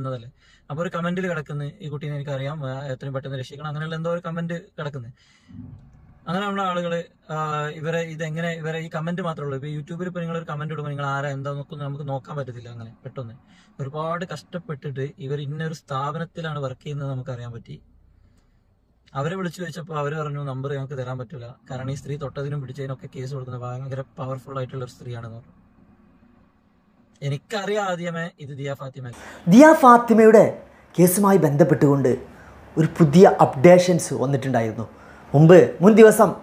എന്നതല്ലേ അപ്പൊ ഒരു കമന്റിൽ കിടക്കുന്നു ഈ കുട്ടീനെ എനിക്ക് അറിയാം എത്രയും പെട്ടെന്ന് രക്ഷിക്കണം. അങ്ങനെയുള്ള എന്തോ ഒരു കമന്റ് കിടക്കുന്നത് അങ്ങനെ നമ്മുടെ ആളുകൾ ആ, ഇവരെ ഇതെങ്ങനെ ഇവരെ ഈ കമന്റ് മാത്രമേ ഉള്ളൂ. ഇപ്പൊ യൂട്യൂബിൽ ഇപ്പൊ നിങ്ങൾ ഒരു കമന്റ് ഇടുമ്പോൾ നിങ്ങൾ ആരാ എന്താ നോക്കുന്നത് നമുക്ക് നോക്കാൻ പറ്റത്തില്ല അങ്ങനെ പെട്ടെന്ന്. ഒരുപാട് കഷ്ടപ്പെട്ടിട്ട് ഇവർ ഇന്നൊരു സ്ഥാപനത്തിലാണ് വർക്ക് ചെയ്യുന്നത് നമുക്ക് അറിയാൻ പറ്റി. അവരെ വിളിച്ചു ചോദിച്ചപ്പോൾ അവർ പറഞ്ഞു നമ്പർ ഞങ്ങൾക്ക് തരാൻ പറ്റില്ല കാരണം ഈ സ്ത്രീ തൊട്ടതിനും പിടിച്ചതിനൊക്കെ കേസ് കൊടുക്കുന്നത് ഭയങ്കര പവർഫുൾ ആയിട്ടുള്ള ഒരു സ്ത്രീയാണെന്ന് പറഞ്ഞു. എനിക്കറിയാം ആദ്യമേ ഇത് ദിയ ഫാത്തിമ. ദിയ ഫാത്തിമയുടെ കേസുമായി ബന്ധപ്പെട്ടുകൊണ്ട് ഒരു പുതിയ അപ്ഡേഷൻസ് വന്നിട്ടുണ്ടായിരുന്നു. മുമ്പ് മുൻ ദിവസം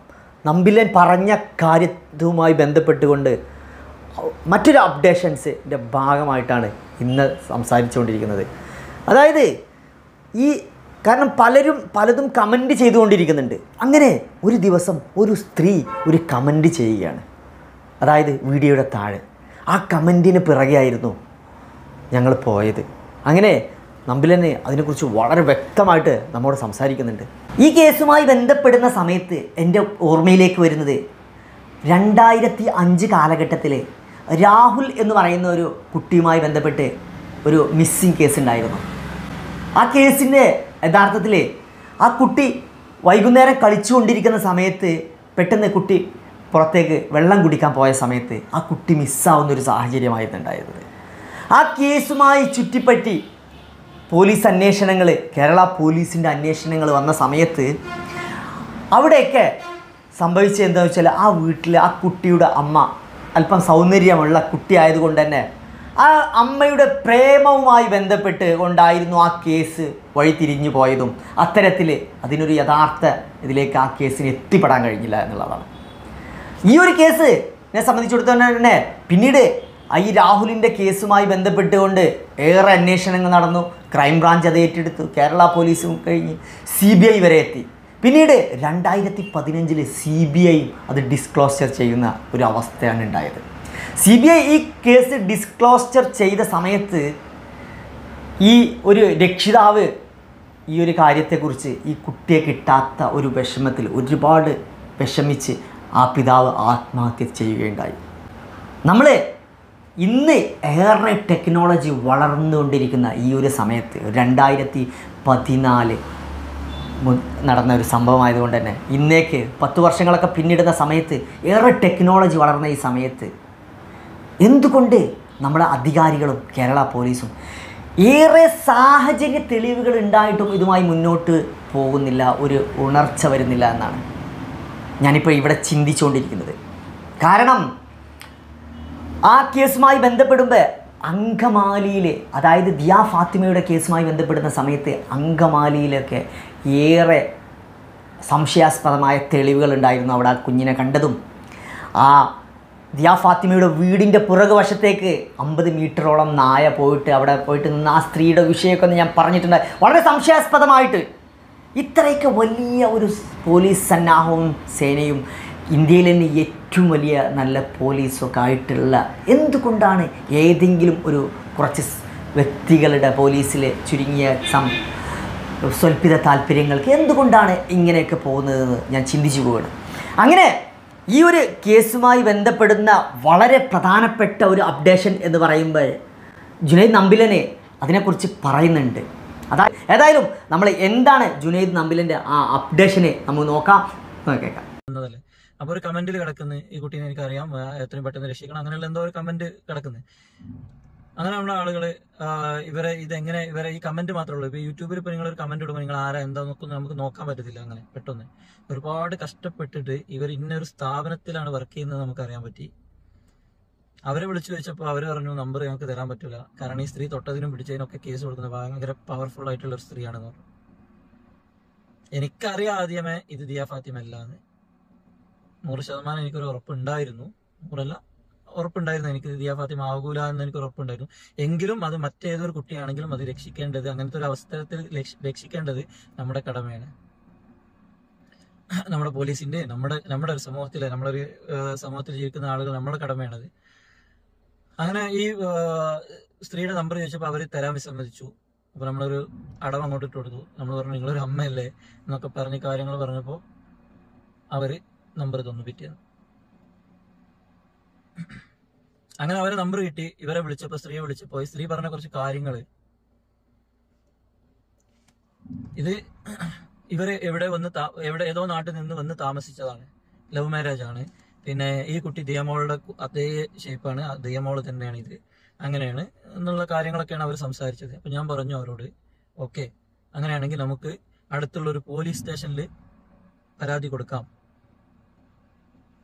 നമ്പിലൻ പറഞ്ഞ കാര്യവുമായി ബന്ധപ്പെട്ടുകൊണ്ട് മറ്റൊരു അപ്ഡേഷൻസിന്റെ ഭാഗമായിട്ടാണ് ഇന്ന് സംസാരിച്ചുകൊണ്ടിരിക്കുന്നത്. അതായത് ഈ കാരണം പലരും പലതും കമന്റ് ചെയ്തുകൊണ്ടിരിക്കുന്നുണ്ട്. അങ്ങനെ ഒരു ദിവസം ഒരു സ്ത്രീ ഒരു കമന്റ് ചെയ്യുകയാണ്. അതായത് വീഡിയോയുടെ താഴെ. ആ കമന്റിന് പിറകെയായിരുന്നു ഞങ്ങൾ പോയത്. അങ്ങനെ നമ്പിലന് അതിനെക്കുറിച്ച് വളരെ വ്യക്തമായിട്ട് നമ്മോട് സംസാരിക്കുന്നുണ്ട്. ഈ കേസുമായി ബന്ധപ്പെടുന്ന സമയത്ത് എന്റെ ഓർമ്മയിലേക്ക് വരുന്നത് രണ്ടായിരത്തി അഞ്ച് കാലഘട്ടത്തിൽ രാഹുൽ എന്ന് പറയുന്ന ഒരു കുട്ടിയുമായി ബന്ധപ്പെട്ട് ഒരു മിസ്സിങ് കേസ് ഉണ്ടായിരുന്നു. ആ കേസിന്റെ യഥാർത്ഥത്തിൽ ആ കുട്ടി വൈകുന്നേരം കളിച്ചുകൊണ്ടിരിക്കുന്ന സമയത്ത് പെട്ടെന്ന് കുട്ടി പുറത്തേക്ക് വെള്ളം കുടിക്കാൻ പോയ സമയത്ത് ആ കുട്ടി മിസ്സാവുന്ന ഒരു സാഹചര്യമായിരുന്നു ഉണ്ടായത്. ആ കേസുമായി ചുറ്റിപ്പറ്റി പോലീസ് അന്വേഷണങ്ങൾ കേരള പോലീസിന്റെ അന്വേഷണങ്ങൾ വന്ന സമയത്ത് അവിടെയൊക്കെ സംഭവിച്ചത് എന്താണെന്ന് വെച്ചാൽ ആ വീട്ടിൽ ആ കുട്ടിയുടെ അമ്മ അല്പം സൗന്ദര്യമുള്ള കുട്ടിയായതുകൊണ്ട് തന്നെ ആ അമ്മയുടെ പ്രേമവുമായി ബന്ധപ്പെട്ട് കൊണ്ടായിരുന്നു ആ കേസ് വഴിതിരിഞ്ഞു പോയതും. അത്തരത്തിൽ അതിനൊരു യഥാർത്ഥ ഇതിലേക്ക് ആ കേസിന് എത്തിപ്പെടാൻ കഴിഞ്ഞില്ല എന്നുള്ളതാണ്. ഈ ഒരു കേസ് എന്നെ സംബന്ധിച്ചിടത്തോളം തന്നെ പിന്നീട് ഈ രാഹുലിന്റെ കേസുമായി ബന്ധപ്പെട്ടുകൊണ്ട് ഏറെ അന്വേഷണങ്ങൾ നടന്നു. ക്രൈംബ്രാഞ്ച് അത് ഏറ്റെടുത്തു. കേരള പോലീസും കഴിഞ്ഞ് സി ബി ഐ വരെ എത്തി. പിന്നീട് രണ്ടായിരത്തി പതിനഞ്ചിൽ സി ബി ഐ അത് ഡിസ്ക്ലോസർ ചെയ്യുന്ന ഒരു അവസ്ഥയാണ് ഉണ്ടായത്. സി ബി ഐ ഈ കേസ് ഡിസ്ക്ലോസർ ചെയ്ത സമയത്ത് ഈ ഒരു രക്ഷിതാവ് ഈ ഒരു കാര്യത്തെക്കുറിച്ച് ഈ കുട്ടിയെ കിട്ടാത്ത ഒരു വിഷമത്തിൽ ഒരുപാട് വിഷമിച്ച് ആ പിതാവ് ആത്മഹത്യ ചെയ്യുകയുണ്ടായി. നമ്മൾ ഇന്ന് ഏറെ ടെക്നോളജി വളർന്നുകൊണ്ടിരിക്കുന്ന ഈ ഒരു സമയത്ത് രണ്ടായിരത്തി പതിനാല് നടന്ന ഒരു സംഭവമായതുകൊണ്ട് തന്നെ ഇന്നേക്ക് പത്ത് വർഷങ്ങളൊക്കെ പിന്നിടുന്ന സമയത്ത് ഏറെ ടെക്നോളജി വളർന്ന ഈ സമയത്ത് എന്തുകൊണ്ട് നമ്മുടെ അധികാരികളും കേരള പോലീസും ഏറെ സാഹചര്യ തെളിവുകൾ ഉണ്ടായിട്ടും ഇതുമായി മുന്നോട്ട് പോകുന്നില്ല ഒരു ഉണർച്ച വരുന്നില്ല എന്നാണ്? ഞാനിപ്പോൾ ഇവിടെ ചിന്തിച്ചുകൊണ്ടിരിക്കുന്നത് കാരണം ആ കേസുമായി ബന്ധപ്പെടുമ്പോൾ അങ്കമാലിയിൽ അതായത് ദിയാ ഫാത്തിമയുടെ കേസുമായി ബന്ധപ്പെടുന്ന സമയത്ത് അങ്കമാലിയിലൊക്കെ ഏറെ സംശയാസ്പദമായ തെളിവുകൾ ഉണ്ടായിരുന്നു അവിടെ ആ കുഞ്ഞിനെ കണ്ടതും. ആ ദിയാ ഫാത്തിമയുടെ വീടിന്റെ പുറകു വശത്തേക്ക് അമ്പത് മീറ്ററോളം നായ പോയിട്ട് അവിടെ പോയിട്ട് നിന്ന് ആ സ്ത്രീയുടെ വിഷയമൊക്കെ ഒന്ന് ഞാൻ പറഞ്ഞിട്ടുണ്ട്. വളരെ സംശയാസ്പദമായിട്ട്. ഇത്രയൊക്കെ വലിയ ഒരു പോലീസ് സന്നാഹവും സേനയും ഇന്ത്യയിൽ തന്നെ ഏറ്റവും വലിയ നല്ല പോലീസൊക്കെ ആയിട്ടുള്ള എന്തുകൊണ്ടാണ് ഏതെങ്കിലും ഒരു കുറച്ച് വ്യക്തികളുടെ പോലീസിൽ ചുരുങ്ങിയ സം സ്വൽപ്പിത താല്പര്യങ്ങൾക്ക് എന്തുകൊണ്ടാണ് ഇങ്ങനെയൊക്കെ പോകുന്നതെന്ന് ഞാൻ ചിന്തിച്ചു പോവുകയാണ്. അങ്ങനെ ഈ ഒരു കേസുമായി ബന്ധപ്പെടുന്ന വളരെ പ്രധാനപ്പെട്ട ഒരു അപ്ഡേഷൻ എന്ന് പറയുമ്പോൾ ജുനൈദ് നമ്പിലനെ അതിനെക്കുറിച്ച് പറയുന്നുണ്ട്. അതാ ഏതായാലും നമ്മൾ എന്താണ് ജുനൈദ് നമ്പിലിന്റെ ആ അപ്ഡേഷനെ നമുക്ക് നോക്കാം. കേൾക്കാം അപ്പോൾ അപ്പൊ ഒരു കമന്റിൽ കിടക്കുന്ന ഈ കുട്ടീനെ എനിക്കറിയാം. എത്രയും പെട്ടെന്ന് രക്ഷിക്കണം. അങ്ങനെയുള്ള എന്തോ ഒരു കമന്റ് കിടക്കുന്നത് അങ്ങനെ നമ്മുടെ ആളുകൾ ആ, ഇവരെ ഇതെങ്ങനെ ഇവരെ ഈ കമന്റ് മാത്രമേ ഉള്ളൂ. ഇപ്പൊ യൂട്യൂബിൽ ഇപ്പൊ നിങ്ങൾ ഒരു കമന്റ് ഇടുമ്പോൾ നിങ്ങൾ ആരാ എന്താ നോക്കുന്നത് നമുക്ക് നോക്കാൻ പറ്റത്തില്ല അങ്ങനെ പെട്ടെന്ന്. ഒരുപാട് കഷ്ടപ്പെട്ടിട്ട് ഇവർ ഇന്നൊരു സ്ഥാപനത്തിലാണ് വർക്ക് ചെയ്യുന്നത് നമുക്ക് അറിയാൻ പറ്റി. അവരെ വിളിച്ചു ചോദിച്ചപ്പോൾ അവർ പറഞ്ഞു നമ്പർ ഞങ്ങൾക്ക് തരാൻ പറ്റില്ല കാരണം ഈ സ്ത്രീ തൊട്ടതിനും പിടിച്ചതിനൊക്കെ കേസ് കൊടുക്കുന്ന ഭയങ്കര പവർഫുൾ ആയിട്ടുള്ള ഒരു സ്ത്രീയാണെന്ന് പറഞ്ഞു. എനിക്കറിയാം ആദ്യമേ ഇത് ദിയ ഫാത്തിമ അല്ലാന്ന്. നൂറ് ശതമാനം എനിക്കൊരു ഉറപ്പുണ്ടായിരുന്നു. നൂറല്ല ഉറപ്പുണ്ടായിരുന്നു. എനിക്ക് ദിയ ഫാത്തിമ ആകൂല എന്ന് എനിക്ക് ഉറപ്പുണ്ടായിരുന്നു. എങ്കിലും അത് മറ്റേതൊരു കുട്ടിയാണെങ്കിലും അത് രക്ഷിക്കേണ്ടത് അങ്ങനത്തെ ഒരു അവസരത്തിൽ രക്ഷിക്കേണ്ടത് നമ്മുടെ കടമയാണ്. നമ്മുടെ പോലീസിന്റെ നമ്മുടെ നമ്മുടെ ഒരു സമൂഹത്തിലെ നമ്മുടെ ഒരു സമൂഹത്തിൽ ജീവിക്കുന്ന ആളുകൾ നമ്മുടെ കടമയാണത്. അങ്ങനെ ഈ സ്ത്രീയുടെ നമ്പർ ചോദിച്ചപ്പോൾ അവർ തരാൻ വിസമ്മതിച്ചു. അപ്പൊ നമ്മളൊരു അടവ് അങ്ങോട്ട് ഇട്ട് കൊടുത്തു. നമ്മൾ പറഞ്ഞു നിങ്ങളൊരു അമ്മയല്ലേ? എന്നൊക്കെ പറഞ്ഞ് കാര്യങ്ങൾ പറഞ്ഞപ്പോൾ അവർ നമ്പർ തന്നു പിറ്റേന്ന്. അങ്ങനെ അവരെ നമ്പർ കിട്ടി. ഇവരെ വിളിച്ചപ്പോൾ സ്ത്രീയെ വിളിച്ചപ്പോൾ ഈ സ്ത്രീ പറഞ്ഞ കുറച്ച് കാര്യങ്ങൾ ഇത് ഇവർ എവിടെ വന്ന് എവിടെ ഏതോ നാട്ടിൽ നിന്ന് വന്ന് താമസിച്ചതാണ്. ലവ് മാരേജ് ആണ്. പിന്നെ ഈ കുട്ടി ദിയമോളുടെ അതേ ഷേപ്പാണ് ദിയമോൾ തന്നെയാണ് ഇത്. അങ്ങനെയാണ് എന്നുള്ള കാര്യങ്ങളൊക്കെയാണ് അവർ സംസാരിച്ചത്. അപ്പൊ ഞാൻ പറഞ്ഞു അവരോട് ഓക്കെ അങ്ങനെയാണെങ്കിൽ നമുക്ക് അടുത്തുള്ള ഒരു പോലീസ് സ്റ്റേഷനിൽ പരാതി കൊടുക്കാം.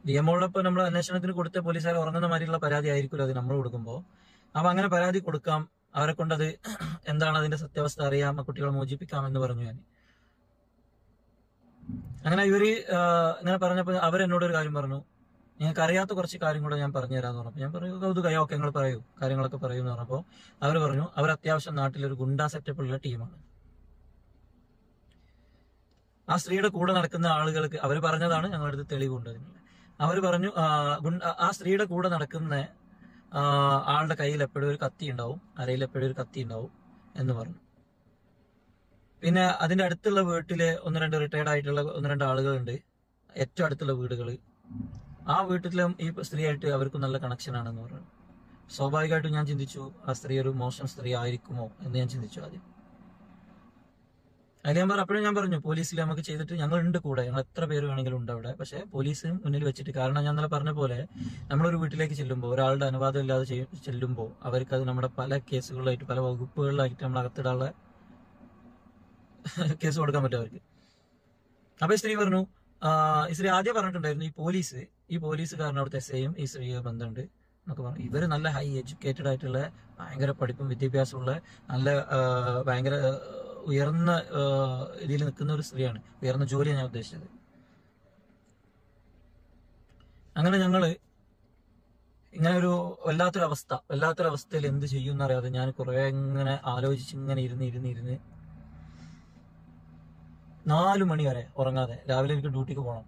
ദിയമോളൊപ്പം നമ്മൾ അന്വേഷണത്തിന് കൊടുത്ത പോലീസുകാർ ഉറങ്ങുന്ന മാതിരിയുള്ള പരാതി ആയിരിക്കുമല്ലോ അത് നമ്മൾ കൊടുക്കുമ്പോൾ അപ്പൊ അങ്ങനെ പരാതി കൊടുക്കാം. അവരെ കൊണ്ടത് എന്താണ് അതിന്റെ സത്യാവസ്ഥ അറിയാം കുട്ടികളെ മോചിപ്പിക്കാം എന്ന് പറഞ്ഞു ഞാൻ. അങ്ങനെ ഇവർ ഇങ്ങനെ പറഞ്ഞപ്പോൾ അവരെന്നോട് ഒരു കാര്യം പറഞ്ഞു. നിങ്ങൾക്ക് അറിയാത്ത കുറച്ച് കാര്യം കൂടെ ഞാൻ പറഞ്ഞു തരാമെന്ന് പറഞ്ഞപ്പോൾ ഞാൻ പറഞ്ഞു കൗതുകയോ ഒക്കെ നിങ്ങൾ പറയൂ. കാര്യങ്ങളൊക്കെ പറയൂ എന്ന് പറഞ്ഞപ്പോൾ അവർ പറഞ്ഞു അവർ അത്യാവശ്യം നാട്ടിലൊരു ഗുണ്ടാ സെറ്റപ്പ് ഉള്ള ടീമാണ്. ആ സ്ത്രീയുടെ കൂടെ നടക്കുന്ന ആളുകൾക്ക് അവർ പറഞ്ഞതാണ് ഞങ്ങളുടെ അടുത്ത് തെളിവുണ്ട് അവർ പറഞ്ഞു ആ, സ്ത്രീയുടെ കൂടെ നടക്കുന്ന ആളുടെ കയ്യിൽ എപ്പോഴും ഒരു കത്തി ഉണ്ടാവും അരയിൽ എപ്പോഴും ഒരു കത്തി ഉണ്ടാവും എന്ന് പറഞ്ഞു. പിന്നെ അതിന്റെ അടുത്തുള്ള വീട്ടിലെ ഒന്ന് രണ്ട് റിട്ടയർഡ് ആയിട്ടുള്ള ഒന്ന് രണ്ട് ആളുകളുണ്ട്. ഏറ്റവും അടുത്തുള്ള വീടുകൾ. ആ വീട്ടിലും ഈ സ്ത്രീയായിട്ട് അവർക്ക് നല്ല കണക്ഷൻ ആണെന്ന് പറഞ്ഞു. സ്വാഭാവികമായിട്ടും ഞാൻ ചിന്തിച്ചു ആ സ്ത്രീ ഒരു മോശം സ്ത്രീ ആയിരിക്കുമോ എന്ന് ഞാൻ ചിന്തിച്ചു ആദ്യം. അതിൽ ഞാൻ പറഞ്ഞു അപ്പോഴും ഞാൻ പറഞ്ഞു പോലീസിൽ നമുക്ക് ചെയ്തിട്ട് ഞങ്ങൾ ഉണ്ട് കൂടെ ഞങ്ങൾ എത്ര പേര് വേണമെങ്കിലും ഉണ്ട് അവിടെ. പക്ഷെ പോലീസ് മുന്നിൽ വെച്ചിട്ട് കാരണം ഞാൻ നല്ല പറഞ്ഞ പോലെ നമ്മളൊരു വീട്ടിലേക്ക് ചെല്ലുമ്പോൾ ഒരാളുടെ അനുവാദം ഇല്ലാതെ ചെല്ലുമ്പോൾ അവർക്ക് അത് നമ്മുടെ പല കേസുകളിലായിട്ട് പല വകുപ്പുകളിലായിട്ട് നമ്മൾ അകത്തിടാനുള്ള കേസ് കൊടുക്കാൻ പറ്റും അവർക്ക്. അപ്പൊ സ്ത്രീ പറഞ്ഞു സ്ത്രീ ആദ്യം പറഞ്ഞിട്ടുണ്ടായിരുന്നു ഈ പോലീസ് ഈ പോലീസുകാരൻ അവിടുത്തെ എസ് ഐയും ഈ സ്ത്രീയെ ബന്ധമുണ്ട് എന്നൊക്കെ പറഞ്ഞു. ഇവർ നല്ല ഹൈ എഡ്യൂക്കേറ്റഡ് ആയിട്ടുള്ള ഭയങ്കര പഠിപ്പും വിദ്യാഭ്യാസമുള്ള നല്ല ഭയങ്കര ഉയർന്ന ഇതിൽ നിൽക്കുന്ന ഒരു സ്ത്രീയാണ്. ഉയർന്ന ജോലിയാണ് ഞാൻ ഉദ്ദേശിച്ചത്. അങ്ങനെ ഞങ്ങൾ ഇങ്ങനെ ഒരു വല്ലാത്തൊരവസ്ഥ വല്ലാത്തൊരവസ്ഥയിൽ എന്ത് ചെയ്യും എന്നറിയാതെ ഞാൻ കുറെ ഇങ്ങനെ ആലോചിച്ച് ഇങ്ങനെ ഇരുന്ന് ഇരുന്ന് ഇരുന്ന് നാലു മണി വരെ ഉറങ്ങാതെ. രാവിലെ എനിക്ക് ഡ്യൂട്ടിക്ക് പോകണം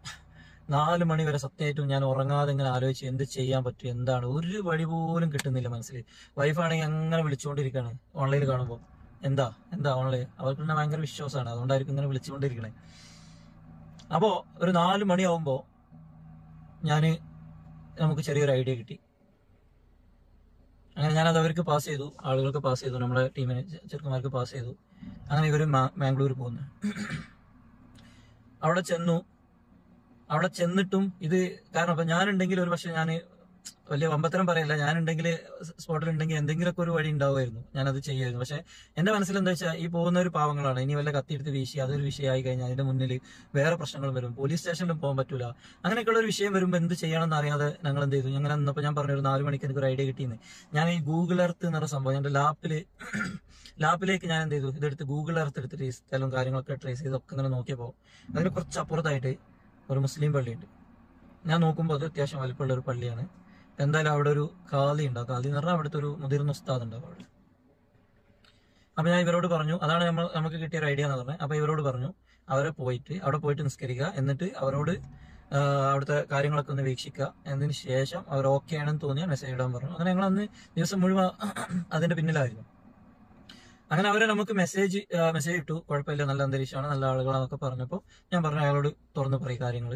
നാല് മണി വരെ സത്യമായിട്ടും ഞാൻ ഉറങ്ങാതെ ഇങ്ങനെ ആലോചിച്ച് എന്ത് ചെയ്യാൻ പറ്റും എന്താണ്? ഒരു വഴി പോലും കിട്ടുന്നില്ല മനസ്സിൽ. വൈഫാണെങ്കിൽ അങ്ങനെ വിളിച്ചുകൊണ്ടിരിക്കുകയാണ് ഓൺലൈനിൽ കാണുമ്പോൾ എന്താ? എന്താ ഓൺലൈൻ അവർക്ക് തന്നെ ഭയങ്കര വിശ്വാസമാണ്. അതുകൊണ്ടായിരിക്കും ഇങ്ങനെ വിളിച്ചുകൊണ്ടിരിക്കണേ. അപ്പോൾ ഒരു നാല് മണിയാവുമ്പോൾ ഞാൻ നമുക്ക് ചെറിയൊരു ഐഡിയ കിട്ടി. അങ്ങനെ ഞാനത് അവർക്ക് പാസ് ചെയ്തു. ആളുകൾക്ക് പാസ് ചെയ്തു. നമ്മുടെ ടീമിന് ചെറുക്കന്മാർക്ക് പാസ് ചെയ്തു. അങ്ങനെ ഇവർ മാംഗ്ലൂർ പോകുന്നു. അവിടെ ചെന്നു. അവിടെ ചെന്നിട്ടും ഇത് കാരണം അപ്പൊ ഞാനുണ്ടെങ്കിൽ ഒരു പക്ഷെ ഞാൻ വലിയ വമ്പത്തരം പറയില്ല. ഞാനുണ്ടെങ്കിൽ സ്പോട്ടിൽ ഉണ്ടെങ്കിൽ എന്തെങ്കിലുമൊക്കെ ഒരു വഴി ഉണ്ടാവുമായിരുന്നു. ഞാനത് ചെയ്യുമായിരുന്നു. പക്ഷെ എന്റെ മനസ്സിൽ എന്താ വെച്ചാൽ ഈ പോകുന്ന ഒരു പാവങ്ങളാണ്. ഇനി വല്ല കത്തിയെടുത്ത് വീശി അതൊരു വിഷയമായി കഴിഞ്ഞാൽ അതിന്റെ മുന്നിൽ വേറെ പ്രശ്നങ്ങൾ വരും. പോലീസ് സ്റ്റേഷനിലും പോകാൻ പറ്റൂല. അങ്ങനെയൊക്കെയുള്ള ഒരു വിഷയം വരുമ്പോൾ എന്ത് ചെയ്യണമെന്ന് അറിയാതെ ഞങ്ങൾ എന്ത് ചെയ്തു ഞങ്ങൾ അന്നപ്പോൾ ഞാൻ പറഞ്ഞൊരു നാല് മണിക്ക് എനിക്ക് ഒരു ഐഡിയ കിട്ടിയെന്ന്. ഞാൻ ഈ ഗൂഗിൾ എർത്ത് എന്ന് പറഞ്ഞ സംഭവം എന്റെ ലാപ്പിൽ ലാപ്പിലേക്ക് ഞാൻ എന്ത് ചെയ്തു ഇതെടുത്ത് ഗൂഗിൾ എർത്ത് എടുത്തിട്ട് ഈ സ്ഥലവും കാര്യങ്ങളൊക്കെ ട്രേസ് ചെയ്തൊക്കെ ഇങ്ങനെ നോക്കിയപ്പോൾ അതിന് കുറച്ച് അപ്പുറത്തായിട്ട് ഒരു മുസ്ലിം പള്ളിയുണ്ട്. ഞാൻ നോക്കുമ്പോൾ അത് അത്യാവശ്യം വലിപ്പമുള്ള ഒരു പള്ളിയാണ്. എന്തായാലും അവിടെ ഒരു ഖാദി ഉണ്ടാവും കാലി എന്ന് പറഞ്ഞാൽ അവിടുത്തെ ഒരു മുതിർന്ന ഉസ്താദ് ഉണ്ടാവും അവിടെ. അപ്പൊ ഞാൻ ഇവരോട് പറഞ്ഞു അതാണ് നമ്മൾ നമുക്ക് കിട്ടിയ ഒരു ഐഡിയ എന്ന് പറഞ്ഞത് അപ്പൊ ഇവരോട് പറഞ്ഞു അവരെ പോയിട്ട് അവിടെ പോയിട്ട് നിസ്കരിക്കുക എന്നിട്ട് അവരോട് ആ, അവിടുത്തെ കാര്യങ്ങളൊക്കെ ഒന്ന് വീക്ഷിക്കുക എന്നതിന് ശേഷം അവർ ഓക്കെ ആണെന്ന് തോന്നിയാൽ മെസ്സേജ് ഇടാൻ പറഞ്ഞു. അങ്ങനെ ഞങ്ങൾ അന്ന് ദിവസം മുഴുവൻ അതിന്റെ പിന്നിലായിരുന്നു. അങ്ങനെ അവരെ നമുക്ക് മെസ്സേജ് മെസ്സേജ് ഇട്ടു. കുഴപ്പമില്ല നല്ല അന്തരീക്ഷമാണ് നല്ല ആളുകളാന്നൊക്കെ പറഞ്ഞപ്പോൾ ഞാൻ പറഞ്ഞു അയാളോട് തുറന്നു പറയും കാര്യങ്ങൾ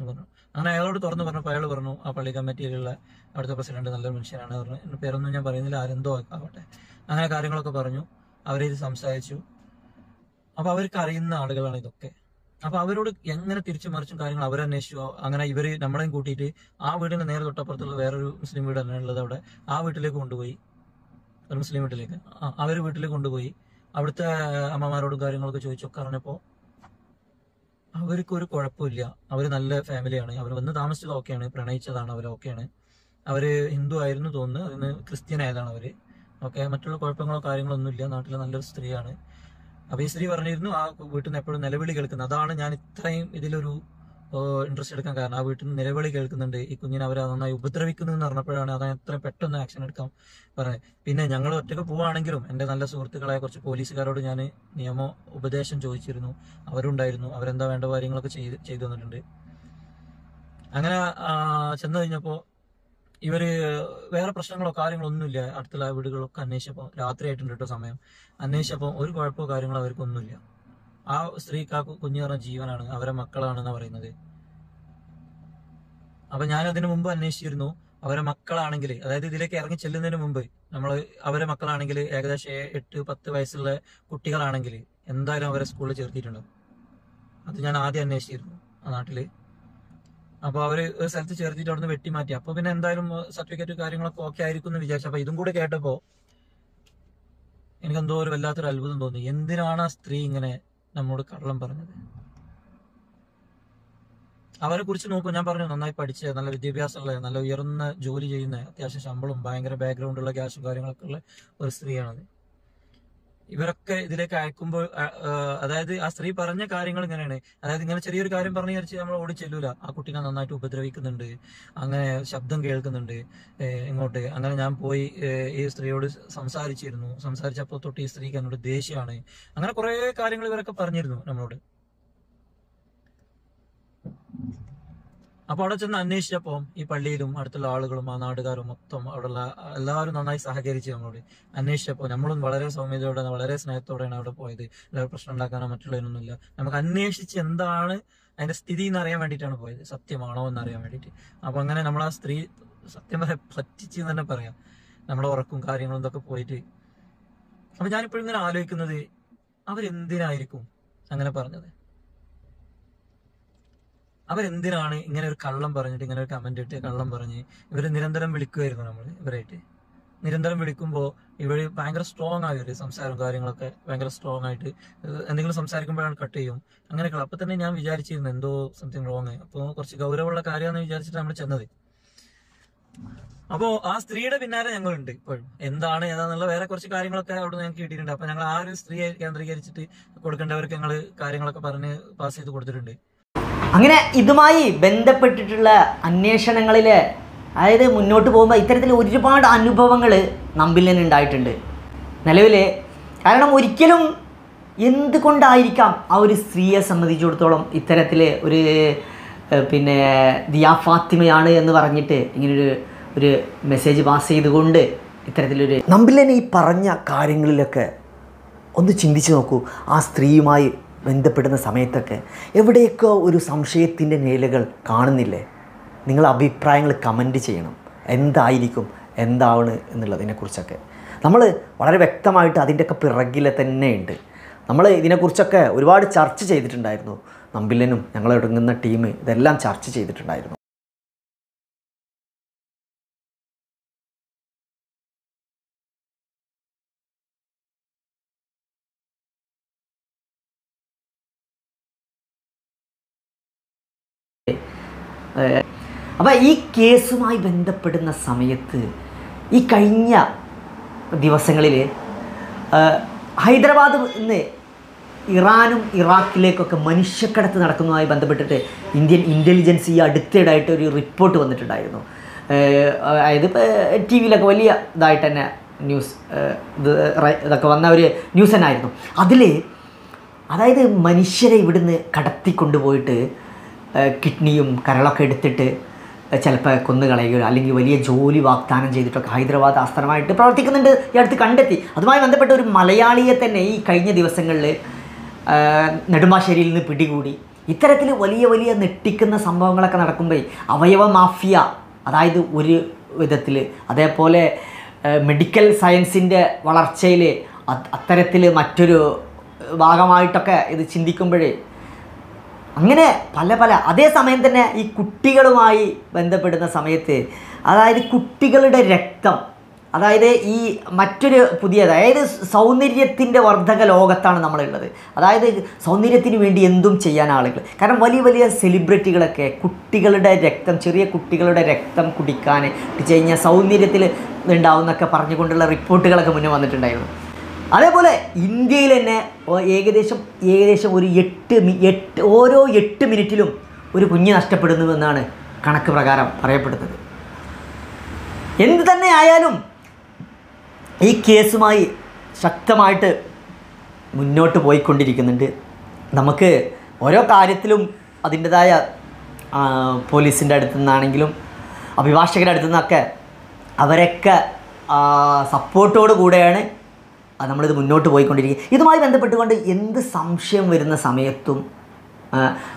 എന്ന് പറഞ്ഞു. അങ്ങനെ അയാളോട് തുറന്നു പറഞ്ഞപ്പോൾ അയാൾ പറഞ്ഞു ആ പള്ളി കമ്മിറ്റിയിലുള്ള അവിടുത്തെ പ്രസിഡന്റ് നല്ലൊരു മനുഷ്യനാണ് പറഞ്ഞു. എന്റെ പേരൊന്നും ഞാൻ പറയുന്നില്ല ആരെന്തോ ആവട്ടെ അങ്ങനെ കാര്യങ്ങളൊക്കെ പറഞ്ഞു. അവരിത് സംസാരിച്ചു. അപ്പൊ അവർക്ക് അറിയുന്ന ആളുകളാണ് ഇതൊക്കെ. അപ്പൊ അവരോട് എങ്ങനെ തിരിച്ചു മറിച്ചും കാര്യങ്ങൾ അവരന്വേഷിച്ചോ അങ്ങനെ ഇവർ നമ്മളെയും കൂട്ടിയിട്ട് ആ വീടിന് നേരെ തൊട്ടപ്പുറത്തുള്ള വേറൊരു മുസ്ലിം വീട് തന്നെ ഉള്ളത് അവിടെ. ആ വീട്ടിലേക്ക് കൊണ്ടുപോയി. ഒരു മുസ്ലിം വീട്ടിലേക്ക്. അവർ വീട്ടിലേക്ക് കൊണ്ടുപോയി. അവിടുത്തെ അമ്മമാരോടും കാര്യങ്ങളൊക്കെ ചോദിച്ചൊക്കെ അറിഞ്ഞപ്പോ അവർക്ക് ഒരു കുഴപ്പമില്ല. അവർ നല്ല ഫാമിലിയാണ് അവർ വന്ന് താമസിച്ചത് ഓക്കെയാണ്. പ്രണയിച്ചതാണ് അവർ ഓക്കെയാണ്. അവർ ഹിന്ദു ആയിരുന്നു തോന്നുന്നു. അതിന് ക്രിസ്ത്യൻ ആയതാണ് അവർ. ഓക്കെ? മറ്റുള്ള കുഴപ്പങ്ങളോ കാര്യങ്ങളോ ഒന്നുമില്ല നാട്ടിലെ നല്ലൊരു സ്ത്രീയാണ്. അപ്പൊ ഈ സ്ത്രീ പറഞ്ഞിരുന്നു ആ വീട്ടിൽ നിന്ന് എപ്പോഴും നിലവിളി കേൾക്കുന്നത്. അതാണ് ഞാൻ ഇത്രയും ഇതിലൊരു ഇൻട്രസ്റ്റ് എടുക്കാൻ. കാരണം ആ വീട്ടിൽ നിന്ന് നിലവിളി കേൾക്കുന്നുണ്ട്. ഈ കുഞ്ഞിനെ അവർ നന്നായി ഉപദ്രവിക്കുന്നു എന്ന് പറഞ്ഞപ്പോഴാണ് അത് എത്ര പെട്ടെന്ന് ആക്ഷൻ എടുക്കാൻ പറഞ്ഞത്. പിന്നെ ഞങ്ങൾ ഒറ്റയ്ക്ക് പോവാണെങ്കിലും എന്റെ നല്ല സുഹൃത്തുക്കളായ കുറച്ച് പോലീസുകാരോട് ഞാൻ നിയമ ഉപദേശം ചോദിച്ചിരുന്നു. അവരുണ്ടായിരുന്നു. അവരെന്താ വേണ്ട കാര്യങ്ങളൊക്കെ ചെയ്ത് ചെയ്തു തന്നിട്ടുണ്ട്. അങ്ങനെ ചെന്ന് കഴിഞ്ഞപ്പോൾ ഇവർ വേറെ പ്രശ്നങ്ങളോ കാര്യങ്ങളോ ഒന്നുമില്ല അടുത്തുള്ള വീടുകളൊക്കെ അന്വേഷിച്ചപ്പോൾ രാത്രിയായിട്ടുണ്ട് കേട്ടോ സമയം. അന്വേഷിച്ചപ്പോൾ ഒരു കുഴപ്പമോ കാര്യങ്ങളോ അവർക്കൊന്നുമില്ല. ആ സ്ത്രീക്ക് ആ കുഞ്ഞു പറഞ്ഞ ജീവനാണ് അവരെ മക്കളാണെന്ന് പറയുന്നത്. അപ്പൊ ഞാൻ അതിനു മുമ്പ് അന്വേഷിച്ചിരുന്നു അവരെ മക്കളാണെങ്കിൽ അതായത് ഇതിലേക്ക് ഇറങ്ങി ചെല്ലുന്നതിന് മുമ്പ് നമ്മൾ അവരെ മക്കളാണെങ്കിൽ ഏകദേശം എട്ട് പത്ത് വയസ്സുള്ള കുട്ടികളാണെങ്കിൽ എന്തായാലും അവരെ സ്കൂളിൽ ചേർത്തിട്ടുണ്ടാവും അത് ഞാൻ ആദ്യം അന്വേഷിച്ചിരുന്നു ആ നാട്ടിൽ. അപ്പൊ അവർ ഒരു സ്ഥലത്ത് ചേർത്തിട്ട് അവിടുന്ന് വെട്ടി മാറ്റി അപ്പൊ പിന്നെ എന്തായാലും സർട്ടിഫിക്കറ്റ് കാര്യങ്ങളൊക്കെ ഓക്കെ ആയിരിക്കും എന്ന് വിചാരിച്ചു. അപ്പൊ ഇതും കൂടെ കേട്ടപ്പോ എനിക്ക് എന്തോ ഒരു വല്ലാത്തൊരു അത്ഭുതം തോന്നി. എന്തിനാണ് ആ സ്ത്രീ ഇങ്ങനെ നമ്മോട് കള്ളം പറഞ്ഞത്. അവരെ കുറിച്ച് നോക്കും ഞാൻ പറഞ്ഞു നന്നായി പഠിച്ച നല്ല വിദ്യാഭ്യാസമുള്ള നല്ല ഉയർന്ന ജോലി ചെയ്യുന്ന അത്യാവശ്യം ശമ്പളം ഭയങ്കര ബാക്ക്ഗ്രൗണ്ട് ഉള്ള ക്യാഷും കാര്യങ്ങളൊക്കെ ഉള്ള ഒരു സ്ത്രീയാണത്. ഇവരൊക്കെ ഇതിലേക്ക് അയക്കുമ്പോൾ അതായത് ആ സ്ത്രീ പറഞ്ഞ കാര്യങ്ങൾ ഇങ്ങനെയാണ്. അതായത് ഇങ്ങനെ ചെറിയൊരു കാര്യം പറഞ്ഞു വിചാരിച്ച് നമ്മൾ ഓടി ചെല്ലൂല. ആ കുട്ടികൾ നന്നായിട്ട് ഉപദ്രവിക്കുന്നുണ്ട്. അങ്ങനെ ശബ്ദം കേൾക്കുന്നുണ്ട് ഇങ്ങോട്ട്. അങ്ങനെ ഞാൻ പോയി ഈ സ്ത്രീയോട് സംസാരിച്ചിരുന്നു. സംസാരിച്ചപ്പോൾ തൊട്ട് ഈ സ്ത്രീക്ക് എന്നോട് ദേഷ്യമാണ്. അങ്ങനെ കുറെ കാര്യങ്ങൾ ഇവരൊക്കെ പറഞ്ഞിരുന്നു നമ്മളോട്. അപ്പൊ അവിടെ ചെന്ന് അന്വേഷിച്ചപ്പോ ഈ പള്ളിയിലും അടുത്തുള്ള ആളുകളും ആ നാടുകാരും മൊത്തം അവിടെയുള്ള എല്ലാവരും നന്നായി സഹകരിച്ചു നമ്മളോട് അന്വേഷിച്ചപ്പോൾ നമ്മളും വളരെ സൗമ്യതയോടെ വളരെ സ്നേഹത്തോടെയാണ് അവിടെ പോയത്. എല്ലാവരും പ്രശ്നം ഉണ്ടാക്കാനോ മറ്റുള്ളതിനൊന്നുമില്ല. നമുക്ക് അന്വേഷിച്ച് എന്താണ് അതിന്റെ സ്ഥിതി എന്ന് അറിയാൻ വേണ്ടിയിട്ടാണ് പോയത്. സത്യമാണോ എന്ന് അറിയാൻ വേണ്ടിയിട്ട്. അപ്പൊ അങ്ങനെ നമ്മൾ ആ സ്ത്രീ സത്യം പറ്റിച്ച് തന്നെ പറയാം. നമ്മളെ ഉറക്കും കാര്യങ്ങളും ഇതൊക്കെ പോയിട്ട്. അപ്പൊ ഞാനിപ്പോഴും ഇങ്ങനെ ആലോചിക്കുന്നത് അവരെന്തിനായിരിക്കും അങ്ങനെ പറഞ്ഞത്? അവരെന്തിനാണ് ഇങ്ങനെ ഒരു കള്ളം പറഞ്ഞിട്ട് ഇങ്ങനെ ഒരു കമന്റ് ഇട്ട് കള്ളം പറഞ്ഞ് ഇവർ നിരന്തരം വിളിക്കുമായിരുന്നു നമ്മൾ ഇവരായിട്ട്? നിരന്തരം വിളിക്കുമ്പോൾ ഇവർ ഭയങ്കര സ്ട്രോങ് ആയി ഒരു സംസാരം കാര്യങ്ങളൊക്കെ ഭയങ്കര സ്ട്രോങ് ആയിട്ട് എന്തെങ്കിലും സംസാരിക്കുമ്പോഴാണ് കട്ട് ചെയ്യും. അങ്ങനെയൊക്കെ അപ്പൊ തന്നെ ഞാൻ വിചാരിച്ചിരുന്നു എന്തോ സംതിങ് റോങ് അപ്പോൾ കുറച്ച് ഗൗരവമുള്ള കാര്യമാണെന്ന് വിചാരിച്ചിട്ട് നമ്മൾ ചെന്നത്. അപ്പോ ആ സ്ത്രീയുടെ പിന്നാലെ ഞങ്ങളുണ്ട് ഇപ്പോഴും. എന്താണ് ഏതാന്നുള്ള വേറെ കുറച്ച് കാര്യങ്ങളൊക്കെ അവിടെ ഞങ്ങൾക്ക് കിട്ടിയിട്ടുണ്ട്. അപ്പൊ ഞങ്ങൾ ആ ഒരു സ്ത്രീയെ കേന്ദ്രീകരിച്ചിട്ട് കൊടുക്കേണ്ടവർക്ക് ഞങ്ങൾ കാര്യങ്ങളൊക്കെ പറഞ്ഞ് പാസ് ചെയ്ത് കൊടുത്തിട്ടുണ്ട്. അങ്ങനെ ഇതുമായി ബന്ധപ്പെട്ടിട്ടുള്ള അന്വേഷണങ്ങളിൽ അതായത് മുന്നോട്ട് പോകുമ്പോൾ ഇത്തരത്തിൽ ഒരുപാട് അനുഭവങ്ങൾ നമ്പിൽ ഉണ്ടായിട്ടുണ്ട്. നിലവിൽ കാരണം ഒരിക്കലും എന്തുകൊണ്ടായിരിക്കാം ആ ഒരു സ്ത്രീയെ സംബന്ധിച്ചിടത്തോളം ഇത്തരത്തിൽ ഒരു പിന്നെ ദിയാ ഫാത്തിമയാണ് എന്ന് പറഞ്ഞിട്ട് ഇങ്ങനൊരു ഒരു മെസ്സേജ് പാസ് ചെയ്തുകൊണ്ട് ഇത്തരത്തിലൊരു നമ്പിലനെ ഈ പറഞ്ഞ കാര്യങ്ങളിലൊക്കെ ഒന്ന് ചിന്തിച്ച് നോക്കൂ. ആ സ്ത്രീയുമായി ബന്ധപ്പെടുന്ന സമയത്തൊക്കെ എവിടെയൊക്കെ ഒരു സംശയത്തിന്റെ നിഴലുകൾ കാണുന്നില്ലേ? നിങ്ങൾ അഭിപ്രായങ്ങൾ കമന്റ് ചെയ്യണം. എന്തായിരിക്കും എന്താണ് എന്നുള്ളതിനെക്കുറിച്ചൊക്കെ. നമ്മൾ വളരെ വ്യക്തമായിട്ട് അതിന്റെയൊക്കെ പിറകിലെ തന്നെ ഉണ്ട്. നമ്മൾ ഇതിനെക്കുറിച്ചൊക്കെ ഒരുപാട് ചർച്ച ചെയ്തിട്ടുണ്ടായിരുന്നു. നമ്പില്ലനും ഞങ്ങളൊടുങ്ങുന്ന ടീം ഇതെല്ലാം ചർച്ച ചെയ്തിട്ടുണ്ടായിരുന്നു. അപ്പോൾ ഈ കേസുമായി ബന്ധപ്പെടുന്ന സമയത്ത് ഈ കഴിഞ്ഞ ദിവസങ്ങളിൽ ഹൈദരാബാദ് നിന്ന് ഇറാനും ഇറാഖിലേക്കൊക്കെ മനുഷ്യക്കടത്ത് നടക്കുന്നതുമായി ബന്ധപ്പെട്ടിട്ട് ഇന്ത്യൻ ഇന്റലിജൻസ് ഈ അടുത്തിടെയായിട്ട് ഒരു റിപ്പോർട്ട് വന്നിട്ടുണ്ടായിരുന്നു. അതായത് ഇപ്പോൾ ടി വിയിലൊക്കെ വലിയ ഇതായിട്ട് തന്നെ ന്യൂസ് ഇത് ഇതൊക്കെ വന്ന ഒരു ന്യൂസ് തന്നെ ആയിരുന്നു അതിൽ അതായത് മനുഷ്യരെ ഇവിടുന്ന് കടത്തിക്കൊണ്ടുപോയിട്ട് കിഡ്നിയും കരളൊക്കെ എടുത്തിട്ട് ചിലപ്പോൾ കൊന്നു കളയുകയോ അല്ലെങ്കിൽ വലിയ ജോലി വാഗ്ദാനം ചെയ്തിട്ടൊക്കെ ഹൈദരാബാദ് ആസ്ഥാനമായിട്ട് പ്രവർത്തിക്കുന്നുണ്ട് ഈ അടുത്ത് കണ്ടെത്തി. അതുമായി ബന്ധപ്പെട്ട ഒരു മലയാളിയെ തന്നെ ഈ കഴിഞ്ഞ ദിവസങ്ങളിൽ നെടുമ്പാശ്ശേരിയിൽ നിന്ന് പിടികൂടി. ഇത്തരത്തിൽ വലിയ വലിയ നെട്ടിക്കുന്ന സംഭവങ്ങളൊക്കെ നടക്കുമ്പോൾ അവയവ മാഫിയ അതായത് ഒരു വിധത്തിൽ അതേപോലെ മെഡിക്കൽ സയൻസിന്റെ വളർച്ചയിൽ അത്തരത്തിൽ മറ്റൊരു ഭാഗമായിട്ടൊക്കെ ഇത് ചിന്തിക്കുമ്പോഴേ അങ്ങനെ പല പല അതേസമയം തന്നെ ഈ കുട്ടികളുമായി ബന്ധപ്പെടുന്ന സമയത്ത് അതായത് കുട്ടികളുടെ രക്തം അതായത് ഈ മറ്റൊരു പുതിയ അതായത് സൗന്ദര്യത്തിന്റെ വർദ്ധക ലോകത്താണ് നമ്മളുള്ളത്. അതായത് സൗന്ദര്യത്തിന് വേണ്ടി എന്തും ചെയ്യാൻ ആളുകൾ. കാരണം വലിയ വലിയ സെലിബ്രിറ്റികളൊക്കെ കുട്ടികളുടെ രക്തം ചെറിയ കുട്ടികളുടെ രക്തം കുടിക്കാൻ കഴിഞ്ഞാൽ സൗന്ദര്യത്തിൽ ഉണ്ടാവുന്നൊക്കെ പറഞ്ഞുകൊണ്ടുള്ള റിപ്പോർട്ടുകളൊക്കെ മുന്നേ വന്നിട്ടുണ്ടായിരുന്നു. അതേപോലെ ഇന്ത്യയിൽ തന്നെ ഏകദേശം ഏകദേശം ഒരു എട്ട് എട്ട് ഓരോ എട്ട് മിനിറ്റിലും ഒരു കുഞ്ഞ് നഷ്ടപ്പെടുന്നുവെന്നാണ് കണക്ക് പ്രകാരം പറയപ്പെടുന്നത്. എന്ത് തന്നെ ആയാലും ഈ കേസുമായി ശക്തമായിട്ട് മുന്നോട്ട് പോയിക്കൊണ്ടിരിക്കുന്നുണ്ട്. നമുക്ക് ഓരോ കാര്യത്തിലും അതിന്റെതായ പോലീസിന്റെ അടുത്തു നിന്നാണെങ്കിലും അഭിഭാഷകരുടെ അടുത്തു നിന്നൊക്കെ അവരൊക്കെ സപ്പോർട്ടോട് കൂടെയാണ് നമ്മളിത് മുന്നോട്ട് പോയിക്കൊണ്ടിരിക്കുക ഇതുമായി ബന്ധപ്പെട്ടുകൊണ്ട് എന്ത് സംശയം വരുന്ന സമയത്തും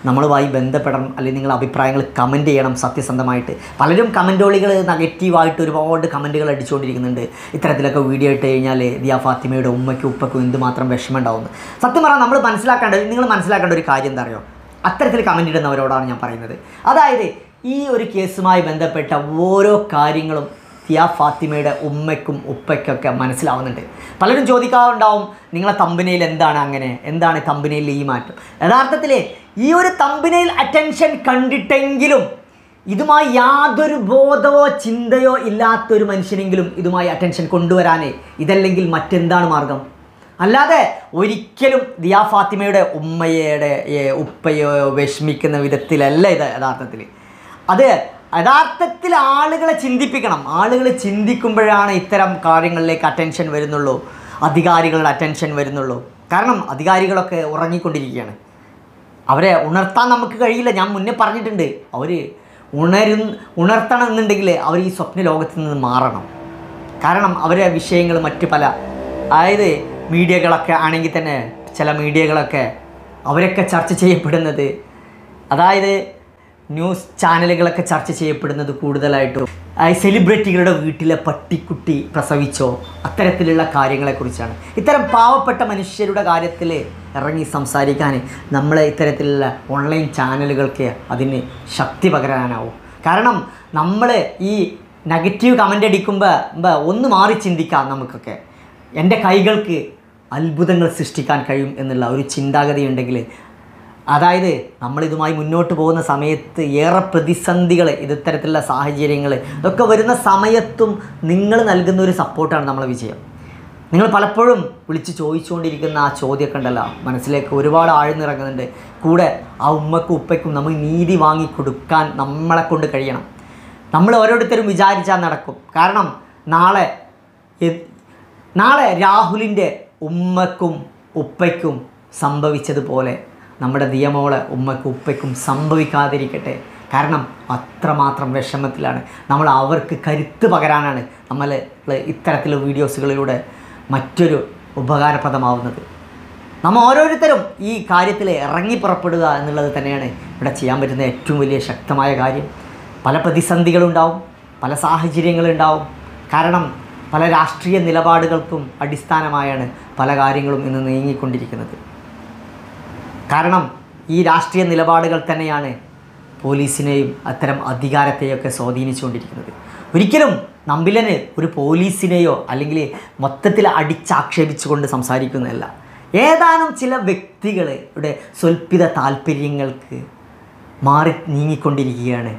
നമ്മളുമായി ബന്ധപ്പെടണം അല്ലെങ്കിൽ നിങ്ങൾ അഭിപ്രായങ്ങൾ കമന്റ് ചെയ്യണം സത്യസന്ധമായിട്ട്. പലരും കമന്റോളികൾ നെഗറ്റീവായിട്ട് ഒരുപാട് കമന്റുകൾ അടിച്ചുകൊണ്ടിരിക്കുന്നുണ്ട്. ഇത്തരത്തിലൊക്കെ വീഡിയോ ഇട്ട് കഴിഞ്ഞാൽ ദിയ ഫാത്തിമയുടെ ഉമ്മയ്ക്കും ഉപ്പയ്ക്കും എന്തുമാത്രം വിഷമം ഉണ്ടാവുന്നു സത്യം പറഞ്ഞാൽ നമ്മൾ മനസ്സിലാക്കേണ്ട നിങ്ങൾ മനസ്സിലാക്കേണ്ട ഒരു കാര്യം എന്താ അറിയോ? അത്തരത്തിൽ കമന്റ് ഇടുന്നവരോടാണ് ഞാൻ പറയുന്നത്. അതായത് ഈ ഒരു കേസുമായി ബന്ധപ്പെട്ട ഓരോ കാര്യങ്ങളും ദിയ ഫാത്തിമയുടെ ഉമ്മയ്ക്കും ഉപ്പയ്ക്കൊക്കെ മനസ്സിലാവുന്നുണ്ട്. പലരും ചോദിക്കാറുണ്ടാവും നിങ്ങളെ തമ്പനയിൽ എന്താണ് അങ്ങനെ? എന്താണ് തമ്പനയിൽ ഈ മാറ്റം? യഥാർത്ഥത്തിൽ ഈ ഒരു തമ്പനയിൽ അറ്റൻഷൻ കണ്ടിട്ടെങ്കിലും ഇതുമായി യാതൊരു ബോധമോ ചിന്തയോ ഇല്ലാത്തൊരു മനുഷ്യനെങ്കിലും ഇതുമായി അറ്റൻഷൻ കൊണ്ടുവരാനേ ഇതല്ലെങ്കിൽ മറ്റെന്താണ് മാർഗം? അല്ലാതെ ഒരിക്കലും ദിയാ ഫാത്തിമയുടെ ഉമ്മയുടെ ഉപ്പയോ വിഷമിക്കുന്ന വിധത്തിലല്ല ഇത് യഥാർത്ഥത്തിൽ അത് യഥാർത്ഥത്തിൽ ആളുകളെ ചിന്തിപ്പിക്കണം. ആളുകൾ ചിന്തിക്കുമ്പോഴാണ് ഇത്തരം കാര്യങ്ങളിലേക്ക് അറ്റൻഷൻ വരുന്നുള്ളൂ. അധികാരികളുടെ അറ്റൻഷൻ വരുന്നുള്ളൂ. കാരണം അധികാരികളൊക്കെ ഉറങ്ങിക്കൊണ്ടിരിക്കുകയാണ്. അവരെ ഉണർത്താൻ നമുക്ക് കഴിയില്ല. ഞാൻ മുന്നേ പറഞ്ഞിട്ടുണ്ട്. അവർ ഉണരു ഉണർത്തണം എന്നുണ്ടെങ്കിൽ അവർ ഈ സ്വപ്ന ലോകത്ത് നിന്ന് മാറണം. കാരണം അവരെ വിഷയങ്ങൾ മറ്റു പല അതായത് മീഡിയകളൊക്കെ ആണെങ്കിൽ തന്നെ ചില മീഡിയകളൊക്കെ അവരൊക്കെ ചർച്ച ചെയ്യപ്പെടുന്നത്. അതായത് ന്യൂസ് ചാനലുകളൊക്കെ ചർച്ച ചെയ്യപ്പെടുന്നത് കൂടുതലായിട്ടും സെലിബ്രിറ്റികളുടെ വീട്ടിലെ പട്ടിക്കുട്ടി പ്രസവിച്ചോ അത്തരത്തിലുള്ള കാര്യങ്ങളെക്കുറിച്ചാണ്. ഇത്തരം പാവപ്പെട്ട മനുഷ്യരുടെ കാര്യത്തിൽ ഇറങ്ങി സംസാരിക്കാൻ നമ്മളെ ഇത്തരത്തിലുള്ള ഓൺലൈൻ ചാനലുകൾക്ക് അതിന് ശക്തി പകരാനാവും. കാരണം നമ്മൾ ഈ നെഗറ്റീവ് കമന്റ് അടിക്കുമ്പോൾ ഒന്ന് മാറി ചിന്തിക്കാം നമുക്കൊക്കെ. എന്റെ കൈകൾക്ക് അത്ഭുതങ്ങൾ സൃഷ്ടിക്കാൻ കഴിയും എന്നുള്ള ഒരു ചിന്താഗതി ഉണ്ടെങ്കിൽ അതായത് നമ്മളിതുമായി മുന്നോട്ട് പോകുന്ന സമയത്ത് ഏറെ പ്രതിസന്ധികൾ ഇത്തരത്തിലുള്ള സാഹചര്യങ്ങൾ ഇതൊക്കെ വരുന്ന സമയത്തും നിങ്ങൾ നൽകുന്ന ഒരു സപ്പോർട്ടാണ് നമ്മളെ വിജയം. നിങ്ങൾ പലപ്പോഴും വിളിച്ച് ചോദിച്ചുകൊണ്ടിരിക്കുന്ന ആ ചോദ്യമൊക്കെ ഉണ്ടല്ലോ മനസ്സിലേക്ക് ഒരുപാട് ആഴ്ന്നിറങ്ങുന്നുണ്ട്. കൂടെ ആ ഉമ്മക്കും ഉപ്പയ്ക്കും നമുക്ക് നീതി വാങ്ങി കൊടുക്കാൻ നമ്മളെ കൊണ്ട് കഴിയണം. നമ്മൾ ഓരോരുത്തരും വിചാരിച്ചാൽ നടക്കും. കാരണം നാളെ നാളെ രാഹുലിന്റെ ഉമ്മക്കും ഉപ്പയ്ക്കും സംഭവിച്ചതുപോലെ നമ്മുടെ നിയമോളെ ഉമ്മയ്ക്കും ഉപ്പയ്ക്കും സംഭവിക്കാതിരിക്കട്ടെ. കാരണം അത്രമാത്രം വിഷമത്തിലാണ്. നമ്മൾ അവർക്ക് കരുത്ത് പകരാനാണ് നമ്മൾ ഇത്തരത്തിലുള്ള വീഡിയോസുകളിലൂടെ മറ്റൊരു ഉപകാരപ്രദമാവുന്നത്. നമ്മൾ ഓരോരുത്തരും ഈ കാര്യത്തിൽ ഇറങ്ങി പുറപ്പെടുക എന്നുള്ളത് തന്നെയാണ് ഇവിടെ ചെയ്യാൻ പറ്റുന്ന ഏറ്റവും വലിയ ശക്തമായ കാര്യം. പല പ്രതിസന്ധികളുണ്ടാവും പല സാഹചര്യങ്ങളുണ്ടാവും. കാരണം പല രാഷ്ട്രീയ നിലപാടുകൾക്കും അടിസ്ഥാനമായാണ് പല കാര്യങ്ങളും ഇന്ന് നീങ്ങിക്കൊണ്ടിരിക്കുന്നത്. കാരണം ഈ രാഷ്ട്രീയ നിലപാടുകൾ തന്നെയാണ് പോലീസിനെയും അത്തരം അധികാരത്തെയൊക്കെ സ്വാധീനിച്ചുകൊണ്ടിരിക്കുന്നത്. ഒരിക്കലും നമ്പിലന് ഒരു പോലീസിനെയോ അല്ലെങ്കിൽ മൊത്തത്തിൽ അടിച്ചാക്ഷേപിച്ചുകൊണ്ട് സംസാരിക്കുന്നതല്ല. ഏതാനും ചില വ്യക്തികളുടെ സ്വൽപ്പിത താല്പര്യങ്ങൾക്ക് മാറി നീങ്ങിക്കൊണ്ടിരിക്കുകയാണ്.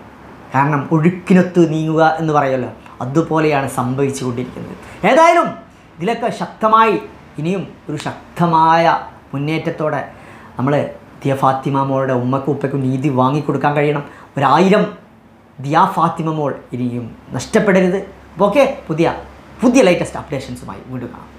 കാരണം ഒഴുക്കിനൊത്ത് നീങ്ങുക എന്ന് പറയുമല്ലോ അതുപോലെയാണ് സംഭവിച്ചു കൊണ്ടിരിക്കുന്നത് ഏതായാലും ഇതിലൊക്കെ ശക്തമായി ഇനിയും ഒരു ശക്തമായ മുന്നേറ്റത്തോടെ നമ്മൾ ദിയ ഫാത്തിമ മോളുടെ ഉമ്മക്കും ഉപ്പയ്ക്കും നീതി വാങ്ങിക്കൊടുക്കാൻ കഴിയണം. ഒരായിരം ദിയ ഫാത്തിമ മോൾ ഇനിയും നഷ്ടപ്പെടരുത്. ഓക്കെ പുതിയ പുതിയ ലേറ്റസ്റ്റ് അപ്ഡേഷൻസുമായി വീണ്ടും കാണാം.